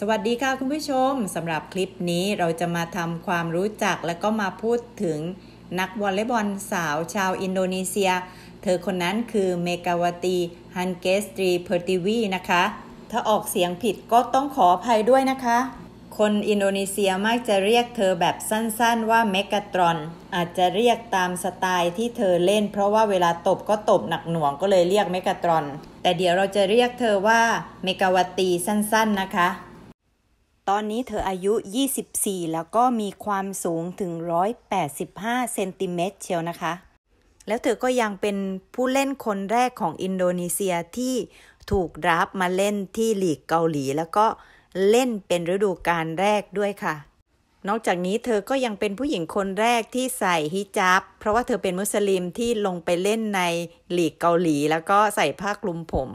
สวัสดีค่ะคุณผู้ชมสำหรับคลิปนี้เราจะมาทำความรู้จักและก็มาพูดถึงนักวอลเลย์บอลสาวชาวอินโดนีเซีย เธอคนนั้นคือเมกาวตีฮันเกสตรีเพอร์ติวีนะคะ ถ้าออกเสียงผิดก็ต้องขออภัยด้วยนะคะ คนอินโดนีเซียมักจะเรียกเธอแบบสั้นๆว่าเมกาตรอน อาจจะเรียกตามสไตล์ที่เธอเล่น เพราะว่าเวลาตบก็ตบหนักหน่วงก็เลยเรียกเมกาตรอน แต่เดี๋ยวเราจะเรียกเธอว่าเมกาวตีสั้นๆนะคะ ตอนนี้เธออายุ 24 แล้วก็มีความสูงถึง 185 เซนติเมตรเชียวนะคะ แล้วเธอก็ยังเป็นผู้เล่นคนแรกของอินโดนีเซียที่ถูกรับมาเล่นที่ลีกเกาหลี แล้วก็เล่นเป็นฤดูกาลแรกด้วยค่ะ นอกจากนี้เธอก็ยังเป็นผู้หญิงคนแรกที่ใส่ฮิญาบ เพราะว่าเธอเป็นมุสลิมที่ลงไปเล่นในลีกเกาหลี แล้วก็ใส่ผ้าคลุมผม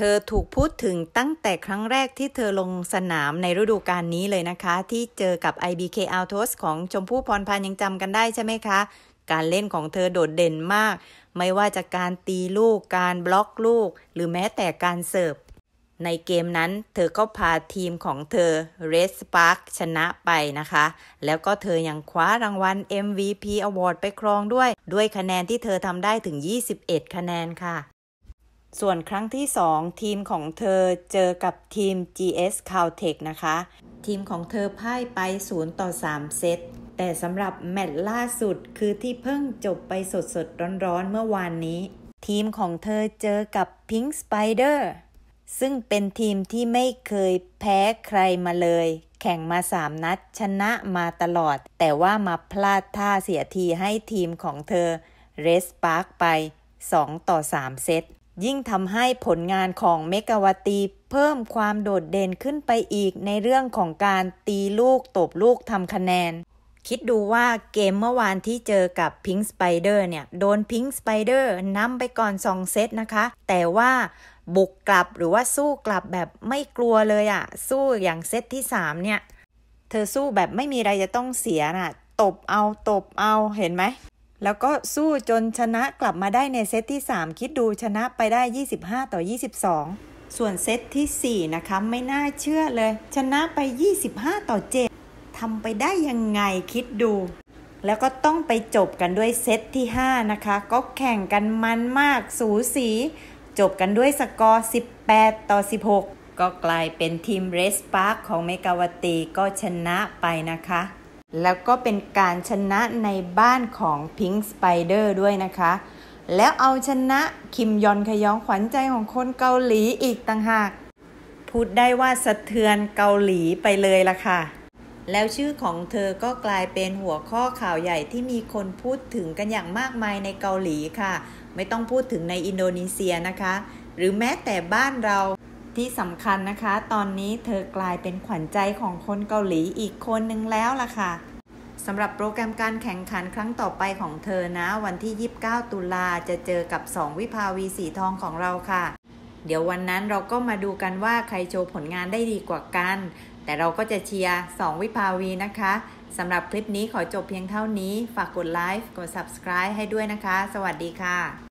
เธอถูกพูดถึงตั้งแต่ครั้งแรกที่เธอลงสนามในฤดูกาลนี้เลยนะคะ ที่เจอกับ IBK Altos ของชมพู่พรพันยังจำกันได้ใช่ไหมคะ การเล่นของเธอโดดเด่นมาก ไม่ว่าจะการตีลูก การบล็อกลูก หรือแม้แต่การเสิร์ฟในเกมนั้นเธอก็พาทีมของเธอ Red Spark ชนะไปนะคะ แล้วก็เธอยังคว้ารางวัล MVP Award ไปครองด้วย ด้วยคะแนนที่เธอทำได้ถึง 21 คะแนนค่ะ ส่วนครั้งที่ 2 ทีมของเธอเจอกับทีม GS Caltech นะคะ ทีมของเธอพ่ายไป 0 ต่อ 3 เซต แต่สำหรับแมตช์ล่าสุดคือที่เพิ่งจบไปสดสดร้อนๆ เมื่อวานนี้ ทีมของเธอเจอกับ Pink Spider ซึ่งเป็นทีมที่ไม่เคยแพ้ใครมาเลย แข่งมา 3 นัดชนะมาตลอด แต่ว่ามาพลาดท่าเสียทีให้ทีมของเธอ Red Sparks ไป 2 ต่อ 3 เซต ยิ่งทำให้ผลงานของเมกาวตีเพิ่มความโดดเด่นขึ้นไปอีกในเรื่องของการตีลูกตบลูกทำคะแนน คิดดูว่าเกมเมื่อวานที่เจอกับ Pink Spiders เนี่ย โดน Pink Spiders นำไปก่อน 2 เซตนะคะ แต่ว่าบุกกลับหรือว่าสู้กลับแบบไม่กลัวเลยอะสู้อย่างเซตที่ 3 เนี่ย เธอสู้แบบไม่มีอะไรจะต้องเสียน่ะ ตบเอาตบเอาเห็นไหม แล้วก็สู้จนชนะกลับมาได้ในเซตที่ 3 คิดดูชนะไปได้ 25 ต่อ 22 ส่วนเซตที่ 4 นะคะ ไม่น่าเชื่อเลย ชนะไป 25 ต่อ 7ทำไปได้ยังไงคิดดู แล้วก็ต้องไปจบกันด้วยเซตที่ 5 นะคะ ก็แข่งกันมันมากสูสี จบกันด้วยสกอร์ 18 ต่อ 16 ก็กลายเป็นทีม Red Spark ของเมกาวตีก็ชนะไปนะคะ แล้วก็เป็นการชนะในบ้านของ Pink Spider ด้วยนะคะ แล้วเอาชนะคิมยอนคยองขวัญใจของคนเกาหลีอีกต่างหาก พูดได้ว่าสะเทือนเกาหลีไปเลยล่ะค่ะ แล้วชื่อของเธอก็กลายเป็นหัวข้อข่าวใหญ่ที่มีคนพูดถึงกันอย่างมากมายในเกาหลีค่ะ ไม่ต้องพูดถึงในอินโดนีเซียนะคะ หรือแม้แต่บ้านเรา ที่สำคัญนะคะ ตอนนี้เธอกลายเป็นขวัญใจของคนเกาหลีอีกคนนึงแล้วล่ะค่ะสำหรับโปรแกรมการแข่งขันครั้งต่อไปของเธอนะ วันที่ 29 ตุลาจะเจอกับ 2 วิภาวีสีทองของเราค่ะ เดี๋ยววันนั้นเราก็มาดูกันว่าใครโชว์ผลงานได้ดีกว่ากัน แต่เราก็จะเชียร์ 2 วิภาวีนะคะสำหรับคลิปนี้ขอจบเพียงเท่านี้ ฝากกดไลค์กด subscribe ให้ด้วยนะคะ สวัสดีค่ะ